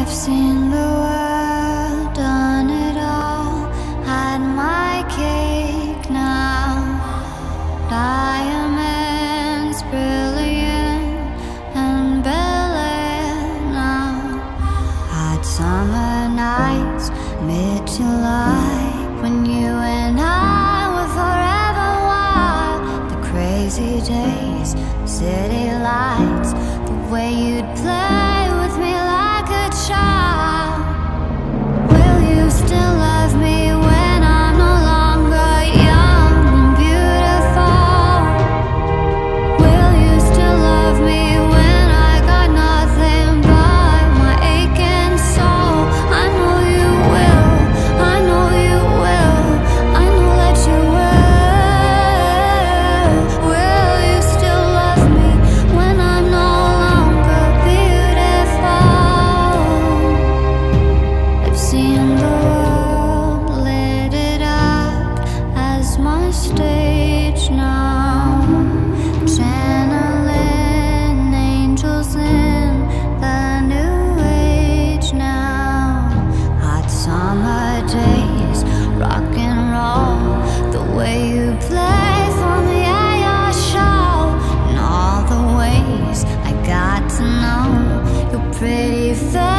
I've seen the world, done it all, had my cake now. Diamonds, brilliant and Bel Air now. Hot summer nights, mid July, when you and I were forever wild. The crazy days, city. pretty face